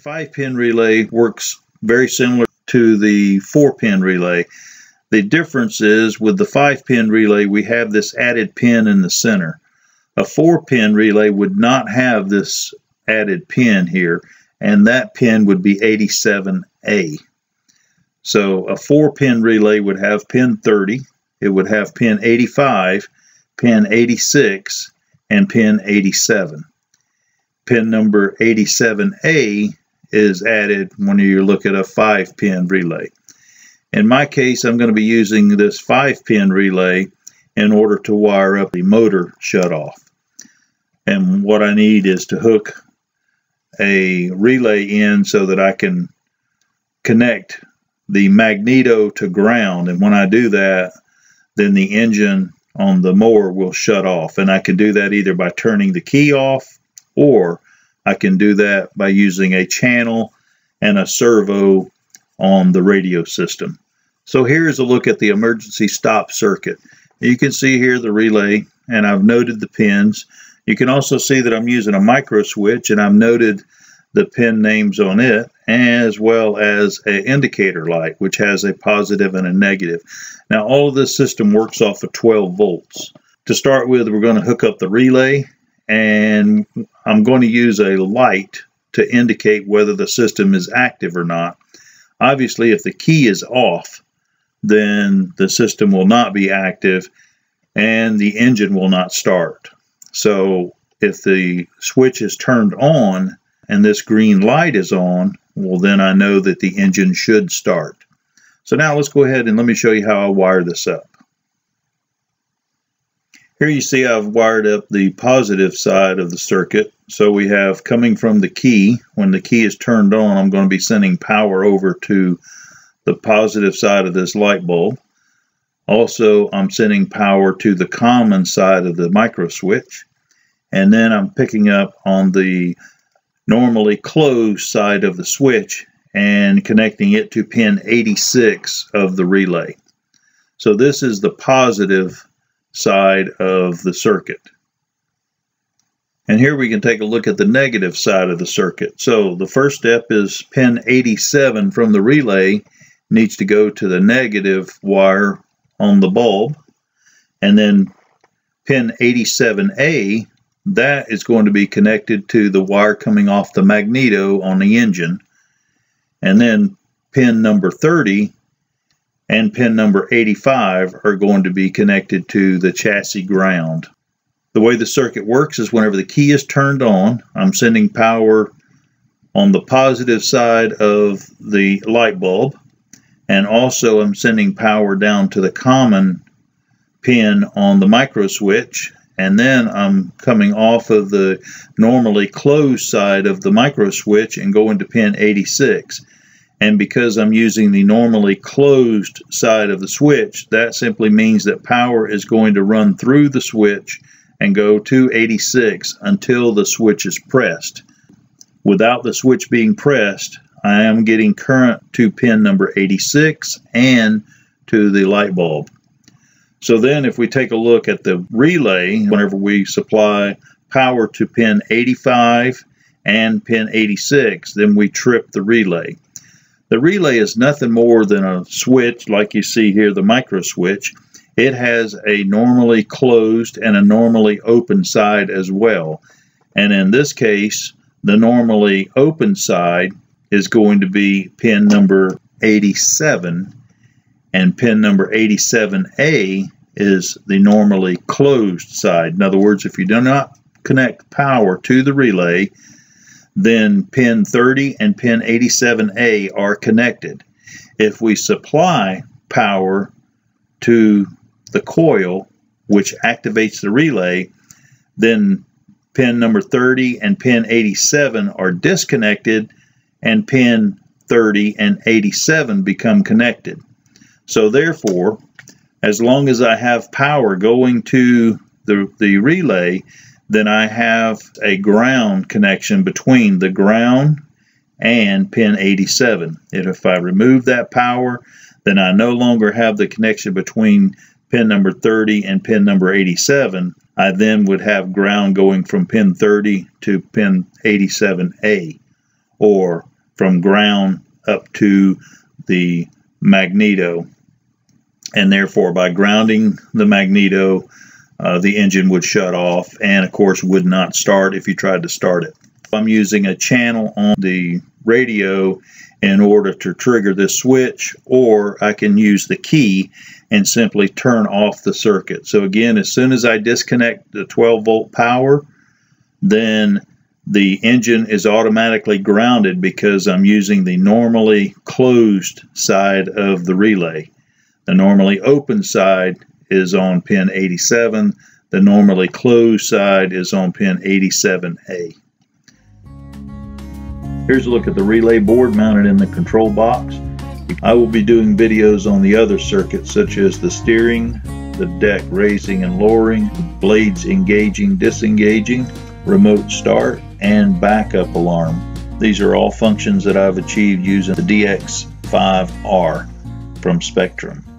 5 pin relay works very similar to the 4 pin relay. The difference is with the 5 pin relay we have this added pin in the center. A 4 pin relay would not have this added pin here and that pin would be 87A. So a 4 pin relay would have pin 30, it would have pin 85, pin 86, and pin 87. Pin number 87A is added when you look at a 5 pin relay. In my case, I'm going to be using this 5 pin relay in order to wire up the motor shutoff. And what I need is to hook a relay in so that I can connect the magneto to ground. And when I do that, then the engine on the mower will shut off. And I can do that either by turning the key off or I can do that by using a channel and a servo on the radio system. So here's a look at the emergency stop circuit. You can see here the relay and I've noted the pins. You can also see that I'm using a micro switch and I've noted the pin names on it as well as an indicator light which has a positive and a negative. Now all of this system works off of 12 volts. To start with we're going to hook up the relay and I'm going to use a light to indicate whether the system is active or not. Obviously if the key is off then the system will not be active and the engine will not start. So if the switch is turned on and this green light is on, well then I know that the engine should start. So now let's go ahead and let me show you how I wire this up. Here you see I've wired up the positive side of the circuit. So we have coming from the key, when the key is turned on, I'm going to be sending power over to the positive side of this light bulb. Also, I'm sending power to the common side of the micro switch. And then I'm picking up on the normally closed side of the switch and connecting it to pin 86 of the relay. So this is the positive side of the circuit. And here we can take a look at the negative side of the circuit. So the first step is pin 87 from the relay needs to go to the negative wire on the bulb. And then pin 87A that is going to be connected to the wire coming off the magneto on the engine. And then pin number 30 and pin number 85 are going to be connected to the chassis ground. The way the circuit works is whenever the key is turned on, I'm sending power on the positive side of the light bulb and also I'm sending power down to the common pin on the micro switch and then I'm coming off of the normally closed side of the micro switch and going to pin 86 and because I'm using the normally closed side of the switch that simply means that power is going to run through the switch and go to 86 until the switch is pressed. Without the switch being pressed I am getting current to pin number 86 and to the light bulb. So then if we take a look at the relay, whenever we supply power to pin 85 and pin 86, then we trip the relay. The relay is nothing more than a switch like you see here, the micro switch. It has a normally closed and a normally open side as well. And in this case, the normally open side is going to be pin number 87 and pin number 87A is the normally closed side. In other words, if you do not connect power to the relay, then pin 30 and pin 87A are connected. If we supply power to the coil, which activates the relay, then pin number 30 and pin 87 are disconnected and pin 30 and 87 become connected. So therefore, as long as I have power going to the, the relay, then I have a ground connection between the ground and pin 87. And if I remove that power, then I no longer have the connection between pin number 30 and pin number 87. I then would have ground going from pin 30 to pin 87A or from ground up to the magneto. And therefore, by grounding the magneto, uh, the engine would shut off and, of course, would not start if you tried to start it. I'm using a channel on the radio in order to trigger this switch, or I can use the key and simply turn off the circuit. So again, as soon as I disconnect the 12 volt power, then the engine is automatically grounded because I'm using the normally closed side of the relay. The normally open side is on pin 87. The normally closed side is on pin 87A. Here's a look at the relay board mounted in the control box. I will be doing videos on the other circuits such as the steering, the deck raising and lowering, blades engaging, disengaging, remote start, and backup alarm. These are all functions that I've achieved using the DX5R from Spektrum.